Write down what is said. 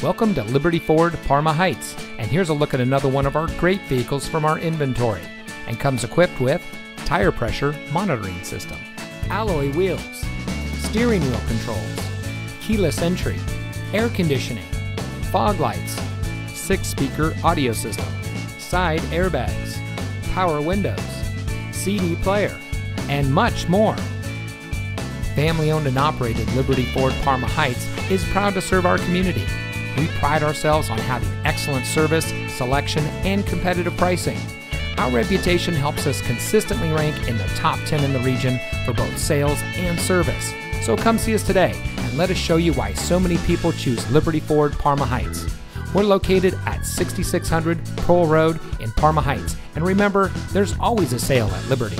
Welcome to Liberty Ford Parma Heights, and here's a look at another one of our great vehicles from our inventory. And comes equipped with tire pressure monitoring system, alloy wheels, steering wheel controls, keyless entry, air conditioning, fog lights, six speaker audio system, side airbags, power windows, CD player, and much more. Family owned and operated Liberty Ford Parma Heights is proud to serve our community. We pride ourselves on having excellent service, selection, and competitive pricing. Our reputation helps us consistently rank in the top 10 in the region for both sales and service. So come see us today and let us show you why so many people choose Liberty Ford Parma Heights. We're located at 6600 Pearl Road in Parma Heights. And remember, there's always a sale at Liberty.